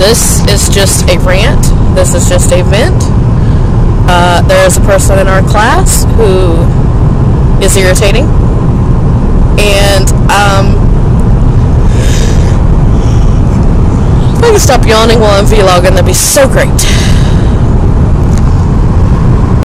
this is just a rant. This is just a vent. Uh, there is a person in our class who is irritating. And, um, if I can stop yawning while I'm vlogging, that'd be so great.